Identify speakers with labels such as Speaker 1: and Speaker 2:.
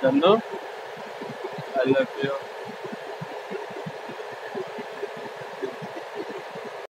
Speaker 1: escuchando. Adiós, tío.